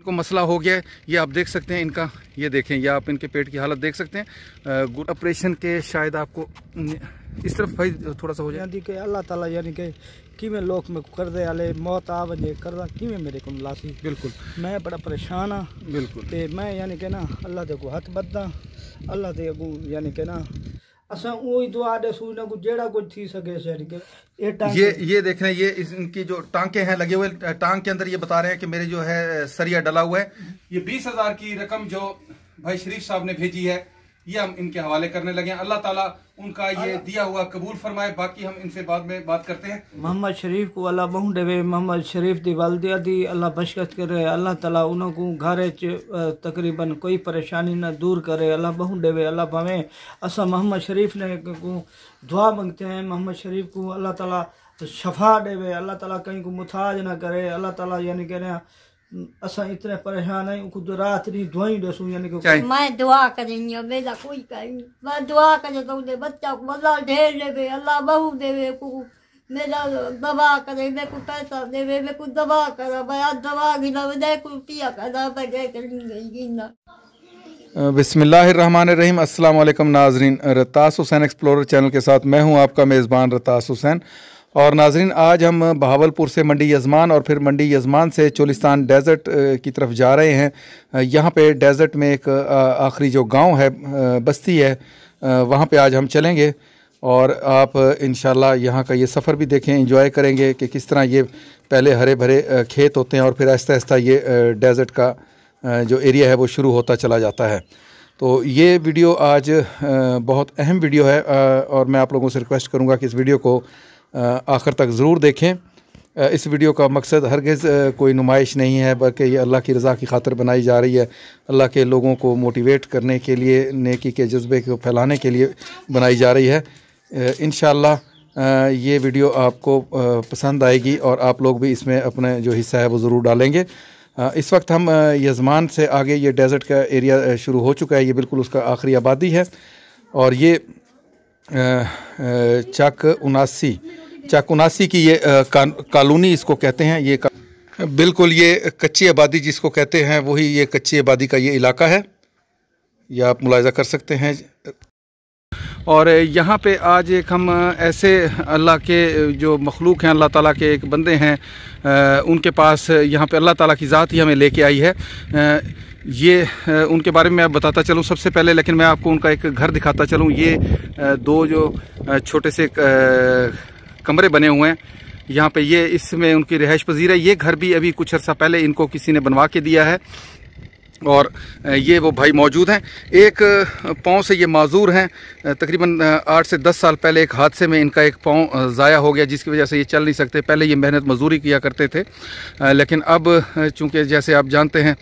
इनको मसला हो गया है ये आप देख सकते हैं इनका ये देखें या आप इनके पेट की हालत देख सकते हैं। ऑपरेशन के शायद आपको इस तरफ़ भाई थोड़ा सा हो जाए। यानी कि अल्लाह ताला यानी कि किवें लोक में कर दे आले मौत आ वजे करदा किवें मेरे को लासी बिल्कुल। मैं बड़ा परेशान हाँ बिल्कुल। ते मैं यानी कि ना अल्लाह दे को हथ बद्दा अल्लाह दे अगू यानी कि ना असां वो ही दे न को जेड़ा कुछ थी सके यानी के ये ये ये देख रहे हैं, ये इनकी जो टांके हैं लगे हुए, टांग के अंदर ये बता रहे हैं कि मेरे जो है, सरिया डला हुआ है। ये बीस हज़ार की रकम जो भाई शरीफ साहब ने भेजी है, ये हम इनके हवाले करने लगे हैं। अल्लाह ताला उनका ये दिया हुआ कबूल फरमाए बाकी हम इनसे बाद में बात करते हैं। मोहम्मद शरीफ को अल्लाह बहु देवे मोहम्मद शरीफ दी वालदिया दी अल्लाह बशकत करे अल्लाह ताला उन्हों को घर च तकरीबन कोई परेशानी ना दूर करे अल्लाह बहु देवे अल्लाह भावे। असां मोहम्मद शरीफ ने को दुआ मांगते हैं मोहम्मद शरीफ को अल्लाह तला शफा देवे अल्लाह तला कहीं को मुताज ना करे अल्लाह तला यानी कह रहे हैं असां इतने परेशान आहियूं खुद रात ॾींहुं दुआई ॾिसूं यानी कि मैं दुआ करेंगी मेरा कोई मैं दुआ करे तो उन्हें बच्चा को अल्लाह ढेर देवे अल्लाह बहू देवे को मेरा दवा करे मेरे को पैसा देवे मेरे को दवा करा मैं दवा गिना मैं को पिया करा मैं जय करेंगी गिना बिसमीम अस्सलाम नाजरीन रतास हुसैन एक्सप्लोरर चैनल के साथ मैं हूँ आपका मेज़बान रतास हुसैन और नाजरीन, आज हम बहावलपुर से मंडी यजमान और फिर मंडी यजमान से चोलिस्तान डेज़र्ट की तरफ़ जा रहे हैं। यहाँ पे डेज़र्ट में एक आखिरी जो गाँव है बस्ती है वहाँ पे आज हम चलेंगे और आप इन यहाँ का ये सफ़र भी देखें इंजॉय करेंगे कि किस तरह ये पहले हरे भरे खेत होते हैं और फिर आहिस्ता आहिस्ता ये डेज़र्ट का जो एरिया है वो शुरू होता चला जाता है। तो ये वीडियो आज बहुत अहम वीडियो है और मैं आप लोगों से रिक्वेस्ट करूँगा कि इस वीडियो को आखिर तक ज़रूर देखें। इस वीडियो का मकसद हरगज़ कोई नुमाइश नहीं है, बल्कि ये अल्लाह की रज़ा की खातर बनाई जा रही है। अल्लाह के लोगों को मोटिवेट करने के लिए, नेकी के जज्बे को फैलाने के लिए बनाई जा रही है। इन ये वीडियो आपको पसंद आएगी और आप लोग भी इसमें अपने जो हिस्सा है वो ज़रूर डालेंगे। इस वक्त हम यजमान से आगे ये डेज़र्ट का एरिया शुरू हो चुका है। ये बिल्कुल उसका आखिरी आबादी है। और ये चक उनासी चक उनासी की ये कॉलोनी इसको कहते हैं, ये बिल्कुल ये कच्ची आबादी जिसको कहते हैं, वही ये कच्ची आबादी का ये इलाका है। यह आप मुलायजा कर सकते हैं। और यहाँ पे आज एक हम ऐसे अल्लाह के, जो मखलूक हैं, अल्लाह ताला के एक बंदे हैं उनके पास यहाँ पे अल्लाह ताला की ज़ात ही हमें लेके आई है। ये उनके बारे में मैं बताता चलूँ सबसे पहले, लेकिन मैं आपको उनका एक घर दिखाता चलूँ। ये दो जो छोटे से कमरे बने हुए हैं। यहाँ पे ये इसमें उनकी रिहाइश पजीर है। ये घर भी अभी कुछ अर्सा पहले इनको किसी ने बनवा के दिया है। और ये वो भाई मौजूद हैं। एक पाँव से ये माजूर हैं। तकरीबन आठ से दस साल पहले एक हादसे में इनका एक पाँव ज़ाया हो गया, जिसकी वजह से ये चल नहीं सकते। पहले ये मेहनत मजदूरी किया करते थे। लेकिन अब चूँकि जैसे आप जानते हैं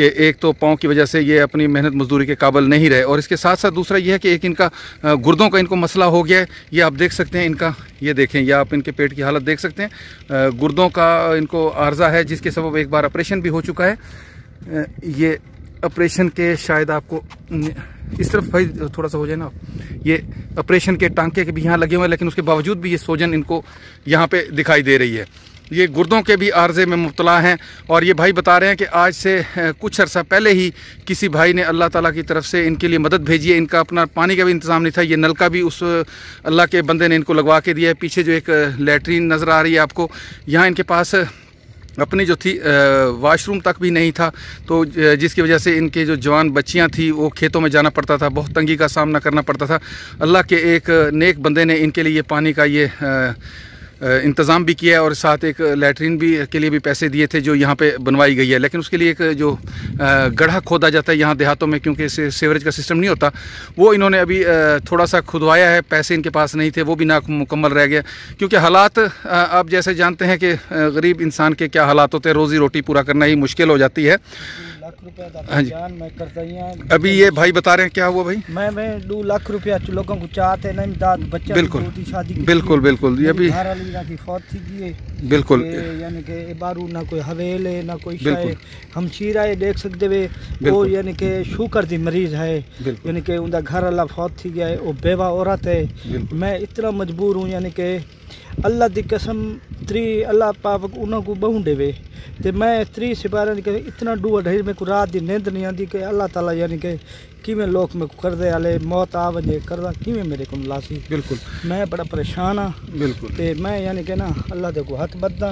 कि एक तो पाँव की वजह से ये अपनी मेहनत मजदूरी के काबल नहीं रहे। और इसके साथ साथ दूसरा ये है कि एक इनका गुर्दों का इनको मसला हो गया है। ये आप देख सकते हैं इनका, ये देखें, या आप इनके पेट की हालत देख सकते हैं। गुर्दों का इनको आर्जा है, जिसके सबब एक बार ऑपरेशन भी हो चुका है। ये ऑपरेशन के शायद आपको इस तरफ़ भाई थोड़ा सा हो जाए ना। ये ऑपरेशन के टांके के भी यहाँ लगे हुए हैं, लेकिन उसके बावजूद भी ये सोजन इनको यहाँ पे दिखाई दे रही है। ये गुर्दों के भी आर्जे में मुबतला हैं और ये भाई बता रहे हैं कि आज से कुछ अर्सा पहले ही किसी भाई ने अल्लाह ताला की तरफ़ से इनके लिए मदद भेजी है। इनका अपना पानी का भी इंतज़ाम नहीं था, ये नलका भी उस अल्लाह के बंदे ने इनको लगवा के दिया है। पीछे जो एक लेटरीन नज़र आ रही है आपको, यहाँ इनके पास अपनी जो थी वाशरूम तक भी नहीं था। तो जिसकी वजह से इनके जो जवान बच्चियाँ थी, वो खेतों में जाना पड़ता था, बहुत तंगी का सामना करना पड़ता था। अल्लाह के एक नेक बंदे ने इनके लिए पानी का ये इंतज़ाम भी किया है और साथ एक लैट्रिन भी के लिए भी पैसे दिए थे जो यहाँ पे बनवाई गई है। लेकिन उसके लिए एक जो गढ़ा खोदा जाता है यहाँ देहातों में क्योंकि सेवरेज का सिस्टम नहीं होता, वो इन्होंने अभी थोड़ा सा खुदवाया है। पैसे इनके पास नहीं थे, वो भी ना मुकम्मल रह गया। क्योंकि हालात आप जैसे जानते हैं कि गरीब इंसान के क्या हालात होते हैं, रोज़ी रोटी पूरा करना ही मुश्किल हो जाती है। हाँ जी। मैं करता अभी ये भाई बता रहे हैं क्या हुआ भाई? मैं मैं दो लाख रुपया लोगों को चाहते नहीं दाद बच्चा बिल्कुल। शादी बिल्कुल बिल्कुल ये भी की फौत थी बिल्कुल। यानी कि बारू ना कोई हवेल है ना कोई शाय। हम चीराए देख सकते वे। वो यानी कि शुगर दी मरीज़ है। यानी कि उनका घर अल्लाह फौत थी गया है वो बेवा औरत है। मैं इतना मजबूर हूँ यानी कि अल्लाह की कसम त्री अल्लाह पापक उन्होंने बहु देवे। तो मैं त्री सिपारा की इतना डूआ ढही मेरे को रात की नींद नहीं आती कि अल्लाह ताला यानी कि किमें लोग मेरे को करते आले मौत आ वजे करदा किमें मेरे को लासी बिल्कुल। मैं बड़ा परेशान हाँ बिल्कुल। तो मैं यानी कि ना अल्लाह के अगू हथ बददा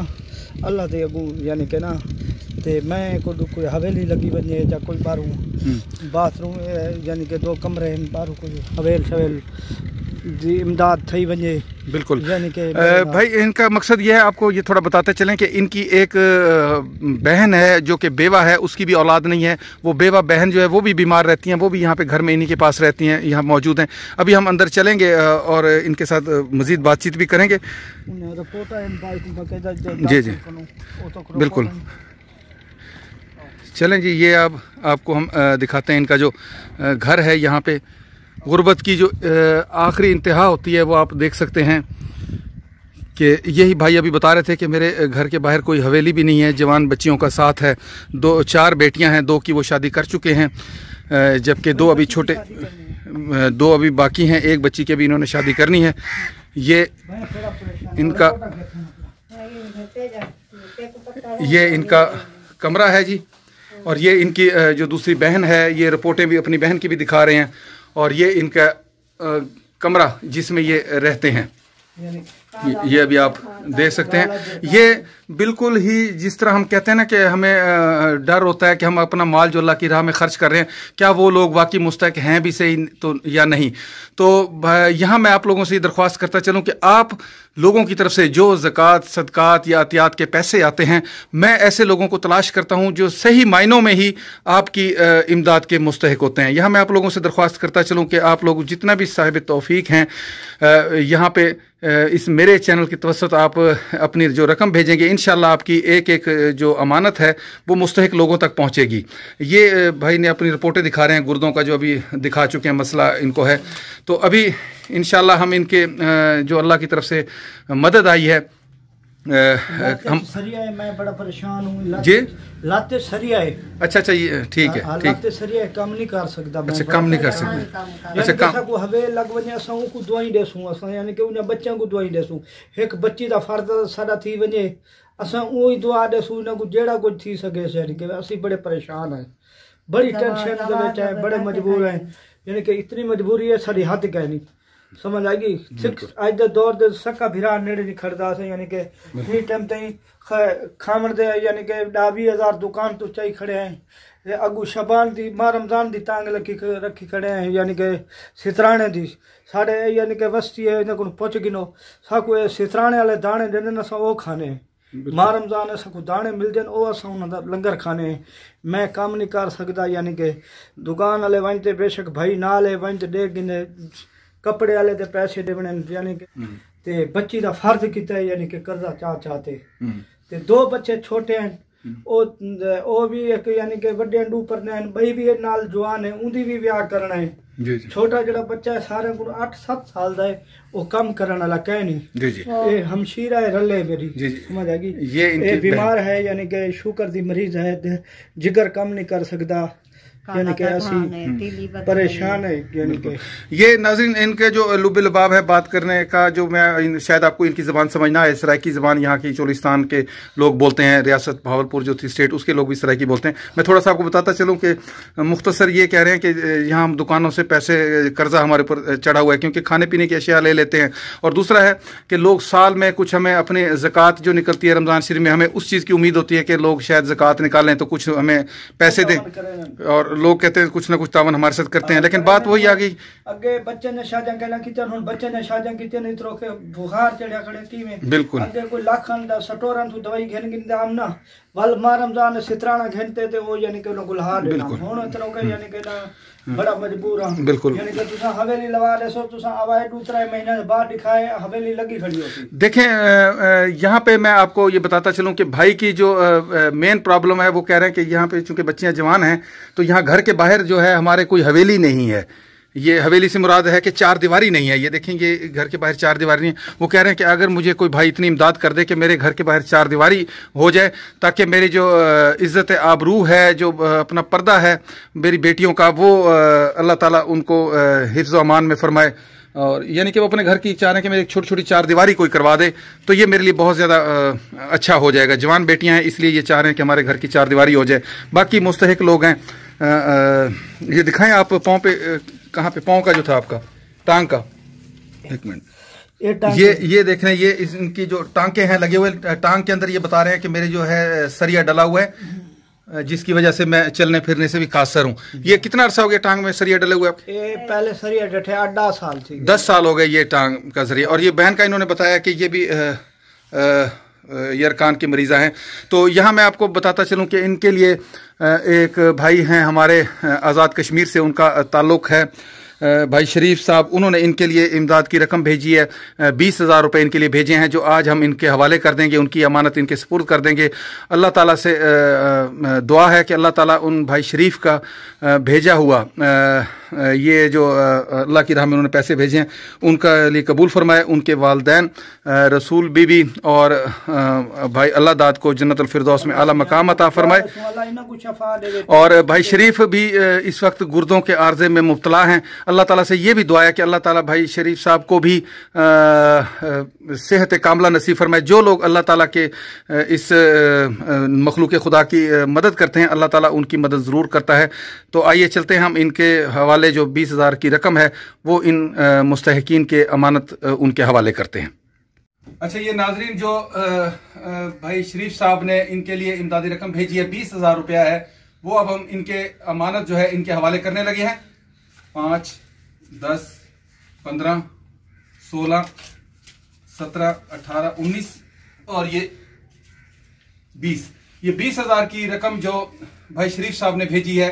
अल्लाह के अगू यानी कि ना तो मैं कोई कोई हवेली लगी वजे या कोई बारू हम्म। बाथरूम यानी कि दो कमरे हैं बारू कोई हवेल शवेल जी इमदाद थी वञे। बिल्कुल। यानी कि भाई इनका मकसद यह है आपको ये थोड़ा बताते चलें कि इनकी एक बहन है जो कि बेवा है उसकी भी औलाद नहीं है। वो बेवा बहन जो है वो भी बीमार रहती हैं वो भी यहाँ पे घर में इन्हीं के पास रहती हैं यहाँ मौजूद हैं। अभी हम अंदर चलेंगे और इनके साथ मज़ीद बातचीत भी करेंगे। जो जी, वो तो बिल्कुल। चलें जी ये अब आपको हम दिखाते हैं इनका जो घर है यहाँ पे। गुर्बत की जो आखिरी इंतहा होती है, वो आप देख सकते हैं कि यही भाई अभी बता रहे थे कि मेरे घर के बाहर कोई हवेली भी नहीं है, जवान बच्चियों का साथ है। दो, चार बेटियाँ हैं, दो की वो शादी कर चुके हैं जबकि दो अभी छोटे दो अभी बाकी हैं, एक बच्ची के भी इन्होंने शादी करनी है। ये इनका ये इनका कमरा है जी, और ये इनकी जो दूसरी बहन है, ये रिपोर्टें भी अपनी बहन की भी दिखा रहे हैं। और ये इनका आ, कमरा जिसमें ये रहते हैं। ये- ये अभी आप देख सकते हैं। ये बिल्कुल ही जिस तरह हम कहते हैं ना कि हमें डर होता है कि हम अपना माल जो अल्लाह की राह में खर्च कर रहे हैं, क्या वो लोग वाकई मुस्तक हैं भी सही तो या नहीं? तो यहाँ मैं आप लोगों से दरख्वास्त करता चलूँ कि आप लोगों की तरफ़ से जो ज़क़़त, सदक़ात या अतियात के पैसे आते हैं, मैं ऐसे लोगों को तलाश करता हूँ जो सही मायनों में ही आपकी इमदाद के मुस्तक होते हैं। यहाँ मैं आप लोगों से दरख्वास्त करता चलूँ कि आप लोग जितना भी साहिब तौफीक हैं यहाँ पर इस मेरे चैनल की तवसत आप अपनी जो रकम भेजेंगे, इन आपकी एक एक जो अमानत है वो मुस्तक लोगों तक पहुँचेगी। ये भाई ने अपनी रिपोर्टें दिखा रहे हैं गुर्दों का जो अभी दिखा चुके हैं मसला इनको है। तो अभी इन हम इनके जो अल्लाह की तरफ़ से मदद आई है हम सरिया है मैं बड़ा परेशान हूँ। जी? लाते सरिया है अच्छा अच्छा ये ठीक है हाँ, ठीक। लाते सरिया है काम नहीं कर सकता अच्छा काम नहीं कर सकते। अच्छा, काम- को हवे लग वञे असां उनको दवाई ॾेसूं असां यानी कि उन बच्चों को दवाई ॾेसूं हिकु बच्ची दा फर्द साਡਾ थी वञे असा उ दुआ दे सूई ना कुछ जेड़ा कुछ थी सके से के असि बड़े परेशान हैं बड़ी टेंशन दे विच हैं बड़े मजबूर हैं यानी कि इतनी मजबूरी है सारी हद कह नहीं समझ आ गई अज के दौर के सक्का भिरा नेड़े नहीं खड़दा से यानी कि इस टाइम तई खावण दे यानी कि डावी हज़ार दुकान तो चाई खड़े हैं अगू शबान दी माह रमज़ान दी तांग लखी रखी खड़े हैं यानी कि सितराने दी। साढ़े यानी कि वस्ती है इन्हें को पुछ गिनो। साकू सितराने वाले दाने देने ना वो खाने। हैं ਮਾਹ ਰਮਜ਼ਾਨ ਅਸਾਂ ਕੋ ਦਾਣੇ ਮਿਲ ਜਨ ਉਹ ਅਸਾਂ ਉਹਨਾਂ ਦਾ ਲੰਗਰ ਖਾਣੇ। ਮੈਂ ਕੰਮ ਨਹੀਂ ਕਰ ਸਕਦਾ ਯਾਨੀ ਕਿ ਦੁਕਾਨ ਵਾਲੇ ਵੰਜ ਤੇ ਬੇਸ਼ੱਕ ਭਾਈ ਨਾਲ ਹੈ ਵੰਜ ਦੇ ਗਿਨੇ ਕੱਪੜੇ ਵਾਲੇ ਤੇ ਪੈਸੇ ਦੇਣੇ ਯਾਨੀ ਕਿ ਤੇ ਬੱਚੀ ਦਾ ਫਰਜ਼ ਕੀਤਾ ਯਾਨੀ ਕਿ ਕਰਜ਼ਾ ਚਾ ਚਾਤੇ ਤੇ। ਦੋ ਬੱਚੇ ਛੋਟੇ ਹਨ ਉਹ ਉਹ ਵੀ ਇੱਕ ਯਾਨੀ ਕਿ ਵੱਡੇ ਅੰਡੂ ਪਰ ਨੇ ਬਈ ਵੀ ਨਾਲ ਜਵਾਨ ਹੈ ਉਹਦੀ ਵੀ ਵਿਆਹ ਕਰਨਾ ਹੈ। ਛੋਟਾ ਜਿਹੜਾ ਬੱਚਾ ਹੈ ਸਾਰਿਆਂ ਕੋਲ 8-7 ਸਾਲ ਦਾ ਹੈ ਉਹ ਕੰਮ ਕਰਨ ਵਾਲਾ ਕਹਿ ਨਹੀਂ। ਜੀ ਜੀ। ਇਹ ਹਮਸ਼ੀਰਾ ਹੈ ਰੱਲੇ ਮੇਰੀ। ਸਮਝ ਆ ਗਈ? ਇਹ ਬਿਮਾਰ ਹੈ ਯਾਨੀ ਕਿ ਸ਼ੂਗਰ ਦੀ ਮਰੀਜ਼ ਹੈ ਜਿਗਰ ਕੰਮ ਨਹੀਂ ਕਰ ਸਕਦਾ। यानी कि ऐसी परेशान है यानी कि ये नाजरीन इनके जो लुब लबाब है बात करने का जो मैं शायद आपको इनकी ज़बान समझना है सराइकी ज़बान यहाँ की चोलिस्तान के लोग बोलते हैं रियासत भावलपुर जो थी स्टेट उसके लोग भी सराइकी बोलते हैं। मैं थोड़ा सा आपको बताता चलूँ कि मुख्तसर ये कह रहे हैं कि यहाँ हम दुकानों से पैसे कर्जा हमारे ऊपर चढ़ा हुआ है क्योंकि खाने पीने की अशिया ले लेते हैं। और दूसरा है कि लोग साल में कुछ हमें अपने ज़क़़त जो निकलती है रमज़ान शरीफ में हमें उस चीज़ की उम्मीद होती है कि लोग शायद ज़क़़त निकालें तो कुछ हमें पैसे दें। और ਲੋਕ ਕਹਤੇ ਕੁਛ ਨਾ ਕੁਛ ਤਾਵਨ ਹਮਾਰੇ ਸਾਥ ਕਰਤੇ ਹੈ ਲੇਕਿਨ ਬਾਤ ਵਹੀ ਆ ਗਈ ਅੱਗੇ ਬੱਚੇ ਨੇ ਸ਼ਾਦੀਆਂ ਕਹਿਣਾ ਕਿ ਹੁਣ ਬੱਚੇ ਨੇ ਸ਼ਾਦੀਆਂ ਕੀਤੀਆਂ ਨਹੀਂ ਤਰੋ ਕੇ ਬੁਖਾਰ ਚੜਿਆ ਖੜੇ ਤੀਵੇਂ ਬਿਲਕੁਲ ਅੱਗੇ ਕੋਈ ਲੱਖਾਂ ਦਾ ਸਟੋਰਾਂ ਤੋਂ ਦਵਾਈ ਘੇਨ ਗਿੰਦਾ ਆਮਨਾ ਵਲ ਮਾ ਰਮਜ਼ਾਨ ਸਿਤਰਾਣਾ ਘੇਨਤੇ ਤੇ ਉਹ ਯਾਨੀ ਕਿ ਉਹਨਾਂ ਗੁਲਹਾਰ ਬਿਲਕੁਲ ਹੁਣ ਤਰੋ ਕੇ ਯਾਨੀ ਕਿ हम्म। बड़ा मजबूर हम बिल्कुल। यानी कि तुसा हवेली लगा ले सो तुसा आवाए दूसरा महीना बाहर दिखाए हवेली लगी खड़ी होती। देखें यहाँ पे मैं आपको ये बताता चलूँ कि भाई की जो मेन प्रॉब्लम है वो कह रहे हैं कि यहाँ पे चूँकि बच्चियाँ जवान हैं तो यहाँ घर के बाहर जो है हमारे कोई हवेली नहीं है। ये हवेली से मुराद है कि चार दीवारी नहीं है। ये देखेंगे घर के बाहर चार दीवारी नहीं है। वो कह रहे हैं कि अगर मुझे कोई भाई इतनी इमदाद कर दे कि मेरे घर के बाहर चार दीवारी हो जाए, ताकि मेरी जो इज़्ज़त आबरू है, जो अपना पर्दा है मेरी बेटियों का, वो अल्लाह ताला उनको हिफ्ज़ अमान में फरमाए। और यानी कि वो अपने घर की चाह रहे हैं कि मेरी छोटी छोटी चार दीवारी कोई करवा दे तो ये मेरे लिए बहुत ज़्यादा अच्छा हो जाएगा। जवान बेटियाँ हैं, इसलिए ये चाह रहे हैं कि हमारे घर की चार दीवारी हो जाए। बाकी मुस्तक लोग हैं। ये दिखाएँ आप पाँव पे कहाँ पे? पाँव का जो था आपका? टांग का। एक मिनट। ये ये ये देख रहे हैं ये इस- इनकी जो टांके हैं लगे हुए टांग के अंदर ये बता रहे हैं कि मेरे जो है सरिया डला हुआ है जिसकी वजह से मैं चलने फिरने से भी कासर हूँ। ये कितना अरसा हो गया टांग में सरिया डले हुए? ये पहले सरिया डठे अड्डा साल थी। दस साल हो गए ये टांग का ज़रिया और ये बहन का इन्होंने बताया कि ये भी अ, अ, यरकान के मरीज़ा हैं। तो यहाँ मैं आपको बताता चलूँ कि इनके लिए एक भाई हैं हमारे आज़ाद कश्मीर से उनका ताल्लुक़ है। भाई शरीफ साहब, उन्होंने इनके लिए इमदाद की रकम भेजी है। बीस हज़ार रुपये इनके लिए भेजे हैं, जो आज हम इनके हवाले कर देंगे, उनकी अमानत इनके सपुर्द कर देंगे। अल्लाह ताला से दुआ है कि अल्लाह ताला उन भाई शरीफ का भेजा हुआ ये जो अल्लाह की राह में उन्होंने पैसे भेजे हैं, उनका लिए कबूल फरमाए, उनके वालदेन रसूल बीबी और भाई अल्लाह दाद को जन्नत फिरदौस में आला मकाम अता फरमाए। और भाई शरीफ भी इस वक्त गुर्दों के आर्जे में मुबतला हैं। अल्लाह ताला से ये भी दुआ है कि अल्लाह ताला भाई शरीफ साहब को भी सेहत कामला नसीब फरमाए। जो लोग अल्लाह ताला के इस मखलूक खुदा की मदद करते हैं, अल्लाह ताला उनकी मदद ज़रूर करता है। तो आइए चलते हैं हम इनके हवाले जो बीस हज़ार की रकम है, वो इन मुस्तकिन के अमानत उनके हवाले करते हैं। अच्छा ये नाजरीन जो भाई शरीफ साहब ने इनके लिए इमदादी रकम भेजी है, बीस हज़ार रुपया है, वो अब हम इनके अमानत जो है, इनके हवाले करने लगे हैं। पाँच, दस, पंद्रह, सोलह, सत्रह, अठारह, उन्नीस और ये बीस। ये बीस हज़ार की रकम जो भाई शरीफ साहब ने भेजी है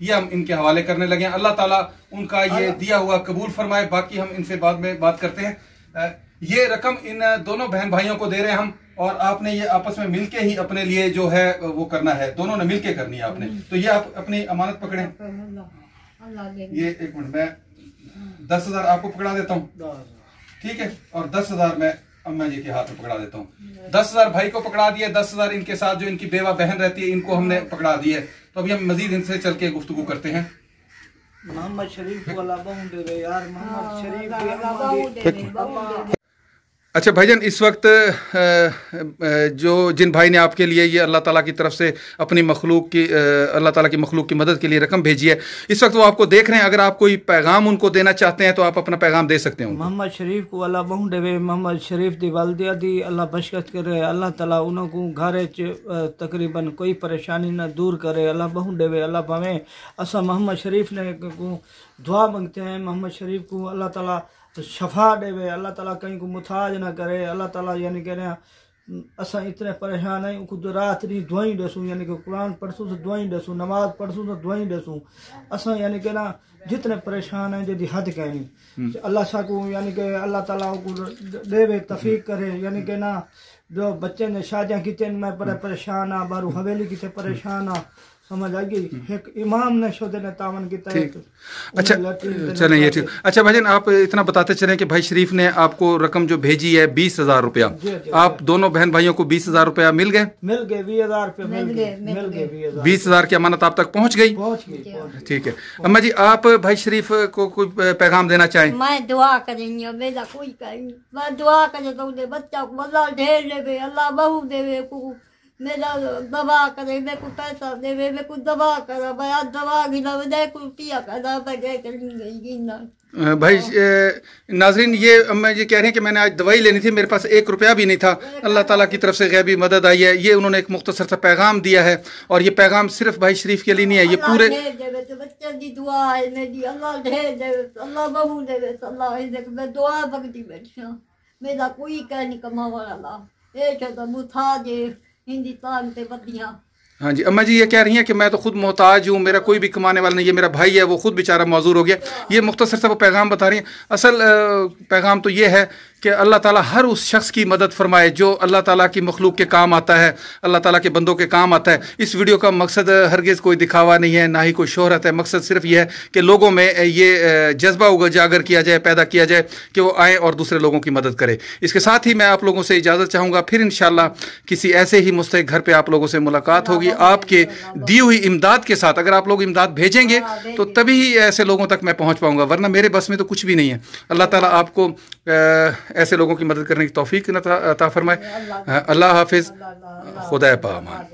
ये हम इनके हवाले करने लगे हैं। अल्लाह ताला उनका ये दिया हुआ कबूल फरमाए। बाकी हम इनसे बाद में बात करते हैं। ये रकम इन दोनों बहन भाइयों को दे रहे हैं हम और आपने ये आपस में मिलके ही अपने लिए जो है वो करना है। दोनों ने मिलके करनी है आपने। तो ये आप अपनी अमानत पकड़े। ये एक मिनट मैं दस हज़ार आपको पकड़ा देता हूँ। ठीक है? और दस हज़ार मैं अम्मा जी के हाथ में पकड़ा देता हूँ। दस हज़ार भाई को पकड़ा दिया दस हज़ार इनके साथ जो इनकी बेवा बहन रहती है इनको हमने पकड़ा दिया है। तो अभी हम मजीद इनसे चल के गुफ्तु करते हैं। मोहम्मद शरीफ को यार मोहम्मद शरीफ अच्छा भाईजान, इस वक्त जो जिन भाई ने आपके लिए ये अल्लाह ताला की तरफ़ से अपनी मखलूक की अल्लाह ताला की मखलूक की मदद के लिए रकम भेजी है, इस वक्त वो आपको देख रहे हैं, अगर आप कोई पैगाम उनको देना चाहते हैं तो आप अपना पैगाम दे सकते हैं उनको। मोहम्मद शरीफ को अल्लाह बहु देवे मोहम्मद शरीफ दी वालदिया दी, अल्लाह बशकत करे, अल्लाह ताला उन्हों को घर तकरीबन कोई परेशानी न दूर करे, अल्लाह बहु देवे अल्लाह भावें, असा मोहम्मद शरीफ ने दुआ मांगते हैं, मोहम्मद शरीफ को अल्लाह ताला शफा देवे अल्लाह ताला कहीं को मुताज न करे अल्लाह ताला यानी कह रहे हैं असां इतने परेशान आहियूं कुझु राति ॾींहुं दुआई ॾिसूं यानी कि कुरान पढ़सूं त दुआई ॾिसूं नमाज़ पढ़सूं त दुआई ॾिसूं। असां यानी कि ना जितने परेशान हैं जदी हद कहनी अल्लाह सा को यानी कि अल्लाह ताला को देवे तफीक करे यानी कि ना जो बच्चे ने शादियाँ की मैं बड़े परेशान आ बारू हवेली की परेशान आ समझ आ गई? इमाम ने शोदे तावन की ठीक। अच्छा चलें ये ठीक। अच्छा भाईजान आप इतना बताते चलें कि भाई शरीफ ने आपको रकम जो भेजी है बीस हज़ार रुपया। आप दोनों बहन भाइयों को बीस हज़ार रुपया मिल गए? मिल गए बीस हज़ार मिल मिल गए गए, मिल मिल गए बीस हज़ार। की अमानत आप तक पहुँच गई? पहुँच गई ठीक है। अम्मा जी आप भाई शरीफ को कोई पैगाम देना चाहें? मैं दुआ करेंगी मेरा कोई करेंगी मैं दुआ करे तो बच्चा को अल्लाह ढेर देवे अल्लाह बहू देवे को मेरा दवा करे मेरे को पैसा देवे मेरे को दवा करा मैं दवा गिना मैं को पिया करा मैं गए गिना। भाई नाजरीन ये अम्मा जी कह रहे हैं कि मैंने आज दवाई लेनी थी मेरे पास एक रुपया भी नहीं था। अल्लाह ताला की तरफ़ से गैबी मदद आई है। ये उन्होंने एक मुख्तसर सा पैगाम दिया है और ये पैगाम सिर्फ़ भाई शरीफ के लिए नहीं है ये पूरे तो बच्चे की दुआ है मेरी अल्लाह ढेर देवे अल्लाह बहू देवे अल्लाह ही मैं दुआ भगती बैठी मेरा कोई कह नहीं कमा वाला। एक है तो मुथा जे ते हाँ जी, अम्मा जी, ये कह रही हैं कि मैं तो खुद मोहताज हूँ, मेरा कोई भी कमाने वाला नहीं है, मेरा भाई है, वो खुद बेचारा मौजूर हो गया। ये मुख्तसर सा वो पैगाम बता रही हैं। असल पैगाम तो ये है कि अल्लाह ताला हर उस शख्स की मदद फरमाए जो अल्लाह ताला की मखलूक के काम आता है, अल्लाह ताला के बंदों के काम आता है। इस वीडियो का मकसद हरगिज़ कोई दिखावा नहीं है, ना ही कोई शोहरत है। मकसद सिर्फ़ ये है कि लोगों में ये जज्बा उजागर किया जाए, पैदा किया जाए कि वो आए और दूसरे लोगों की मदद करें। इसके साथ ही मैं आप लोगों से इजाज़त चाहूँगा। फिर इन किसी ऐसे ही मुस्तक घर पर आप लोगों से मुलाकात होगी। आपके दी हुई इमदाद के साथ अगर आप लोग इमदाद भेजेंगे तो तभी ऐसे लोगों तक मैं पहुँच पाऊँगा, वरना मेरे बस में तो कुछ भी नहीं है। अल्लाह ताला आपको ऐसे लोगों की मदद करने की तोफ़ी अता फरमाए। अल्लाह हाफिज़। खुदा पामान